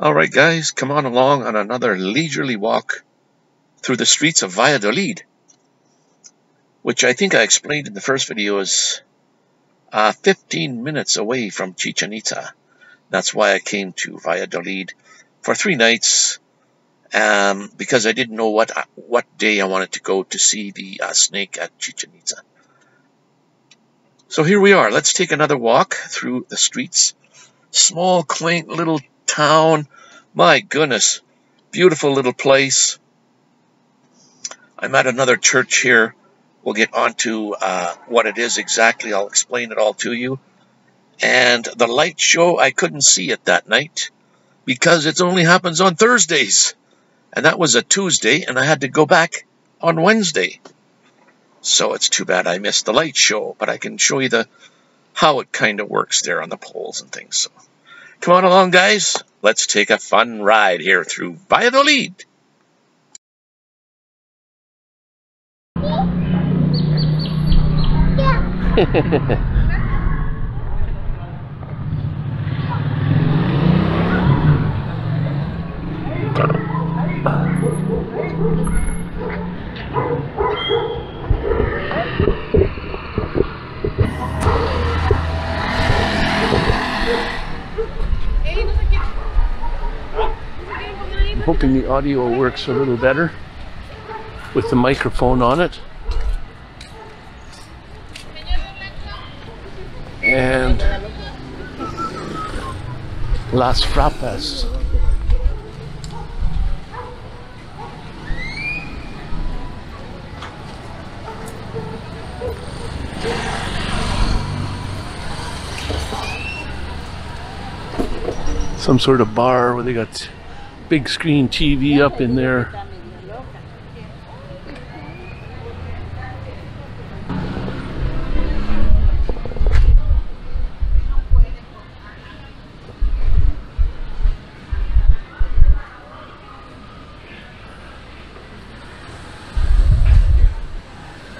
All right, guys, come on along on another leisurely walk through the streets of Valladolid, which I think I explained in the first video is uh, 15 minutes away from Chichen Itza. That's why I came to Valladolid for three nights, um, because I didn't know what what day I wanted to go to see the uh, snake at Chichen Itza. So here we are. Let's take another walk through the streets. Small, quaint little town. My goodness. Beautiful little place. I'm at another church here. We'll get on to uh, what it is exactly. I'll explain it all to you. And the light show, I couldn't see it that night because it only happens on Thursdays. And that was a Tuesday, and I had to go back on Wednesday. So it's too bad I missed the light show, but I can show you the how it kind of works there on the poles and things. So come on along, guys. Let's take a fun ride here through Valladolid. Yeah. hoping the audio works a little better with the microphone on it. And Las Frappas. Some sort of bar where they got big screen TV up in there.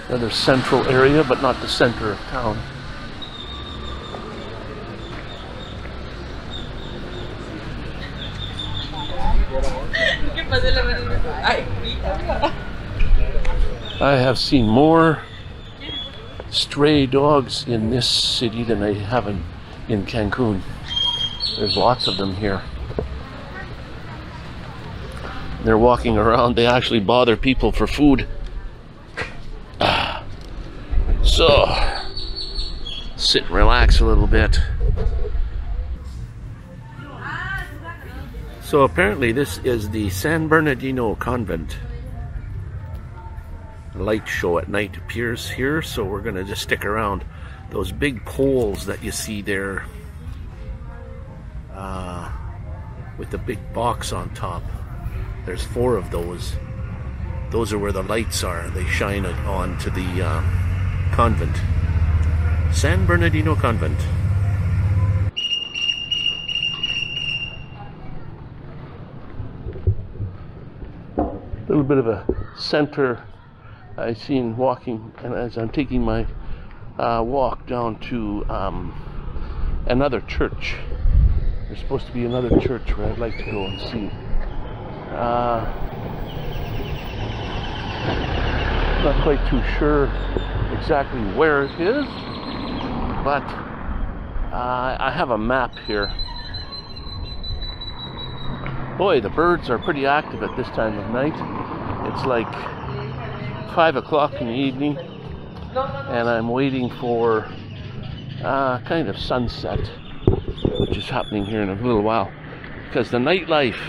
Another central area, but not the center of town. I have seen more stray dogs in this city than I have in, in Cancun. There's lots of them here. They're walking around. They actually bother people for food. So, sit and relax a little bit. So apparently this is the San Bernardino convent. Light show at night appears here, so we're gonna just stick around. Those big poles that you see there uh, with the big box on top. There's four of those. Those are where the lights are. They shine on to the uh, convent. San Bernardino Convent. Little bit of a center I seen walking, and as I'm taking my uh, walk down to um, another church. There's supposed to be another church where I'd like to go and see. Uh, not quite too sure exactly where it is, but uh, I have a map here boy, the birds are pretty active at this time of night. It's like 5 o'clock in the evening, and I'm waiting for uh, kind of sunset, which is happening here in a little while. Because the nightlife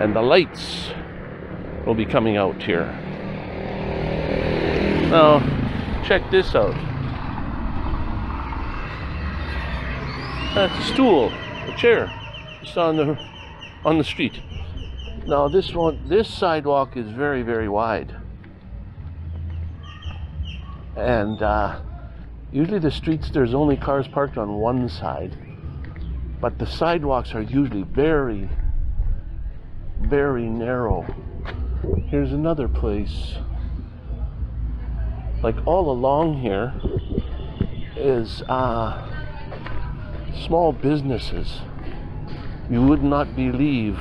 and the lights will be coming out here. Now, check this out. That's a stool, a chair just on the on the street. Now this one, this sidewalk is very very wide, and uh, usually the streets there's only cars parked on one side, but the sidewalks are usually very very narrow. Here's another place. Like all along here is uh, small businesses You would not believe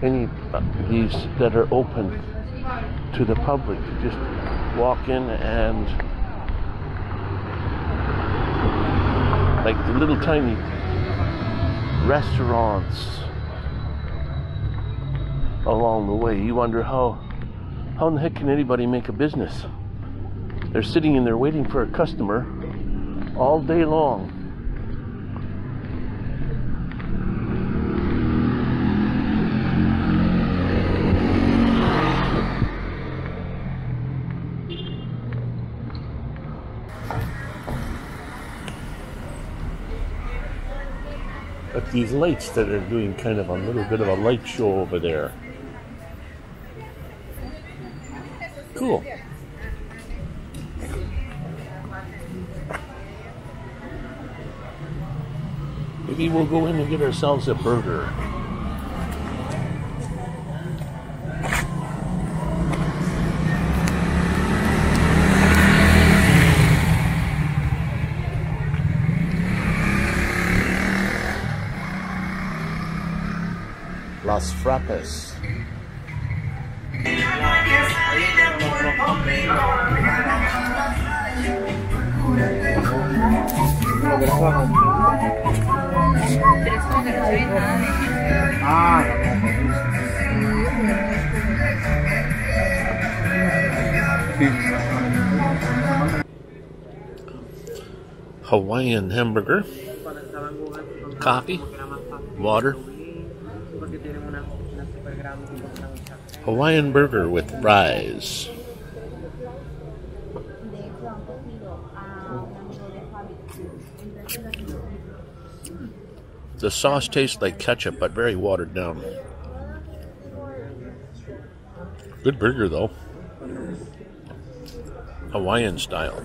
any uh, these that are open to the public. You just walk in and like the little tiny restaurants along the way. You wonder how how in the heck can anybody make a business? They're sitting in there waiting for a customer all day long. But these lights that are doing kind of a little bit of a light show over there. Cool. Maybe we'll go in and get ourselves a burger. Las Frappes. De Hawaiian hamburger, coffee, water. Hawaiian burger with fries. The sauce tastes like ketchup, but very watered down. Good burger, though. Hawaiian style.